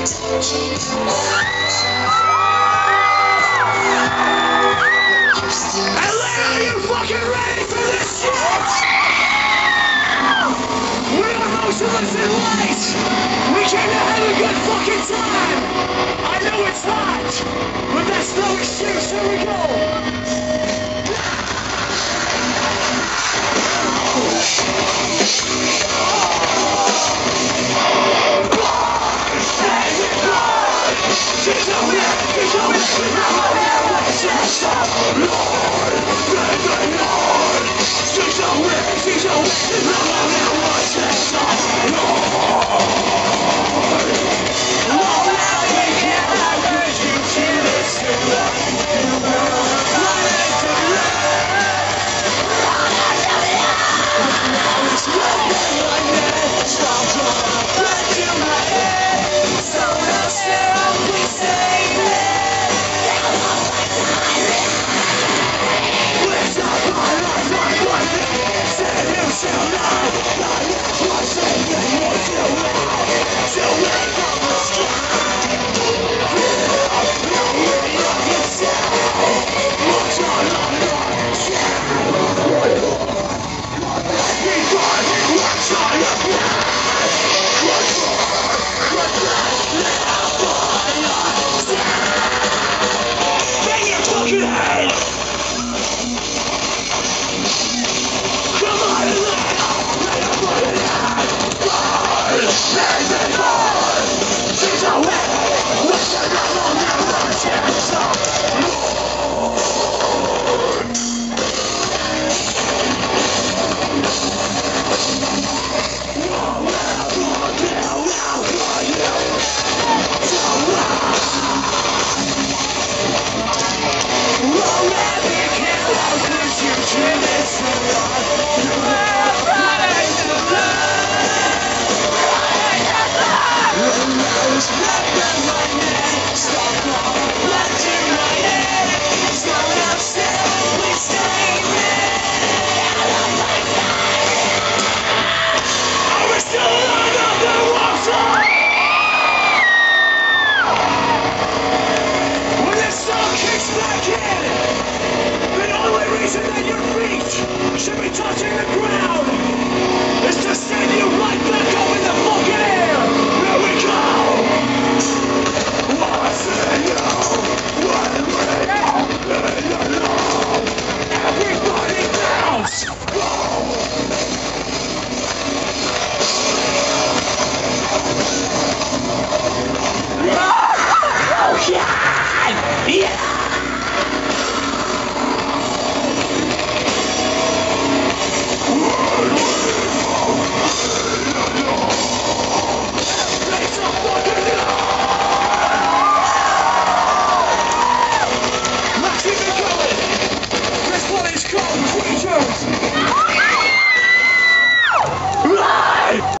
Atlanta, We're Nein! Ja!